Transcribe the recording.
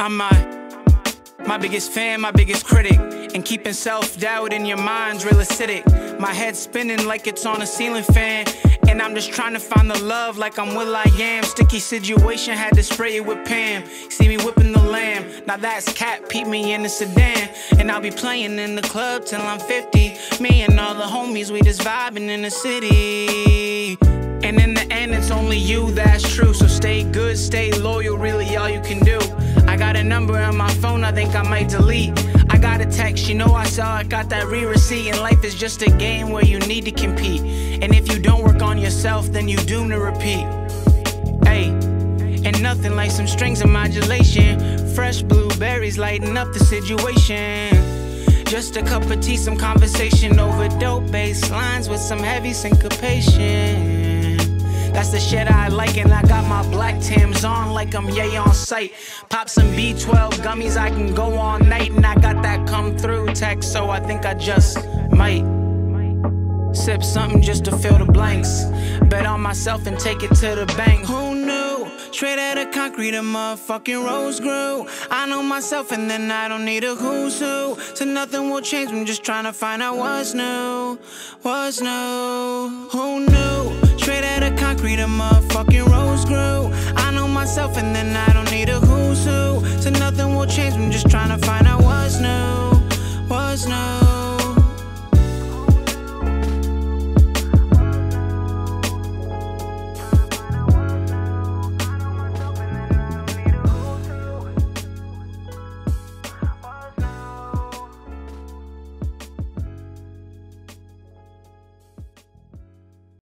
I'm my, my biggest fan, my biggest critic. And keeping self doubt in your mind's real acidic. My head spinning like it's on a ceiling fan. And I'm just trying to find the love like I'm Will I Am. Sticky situation, had to spray it with Pam. See me whipping the lamb. Now that's cat, peep me in the sedan. And I'll be playing in the club till I'm 50. Me and all the homies, we just vibing in the city. And in the end, it's only you that's true. So stay good, stay think I might delete. I got a text, you know I saw it, got that re receipt. And life is just a game where you need to compete. And if you don't work on yourself, then you doomed to repeat. Hey, and nothing like some strings of modulation. Fresh blueberries lighting up the situation. Just a cup of tea, some conversation over dope bass lines with some heavy syncopation. That's the shit I like, and I got my black Tims on like I'm yay on sight. Pop some B12 gummies, I can go all night, and I got that come through text, so I think I just might. Sip something just to fill the blanks. Bet on myself and take it to the bank. Who knew? Straight out of concrete, a motherfucking rose grew. I know myself and then I don't need a who's who. So nothing will change, I'm just trying to find out what's new. What's new? Who knew? Concrete, a motherfucking rose grew. I know myself and then I don't need a who's who. So nothing will change, I'm just trying to find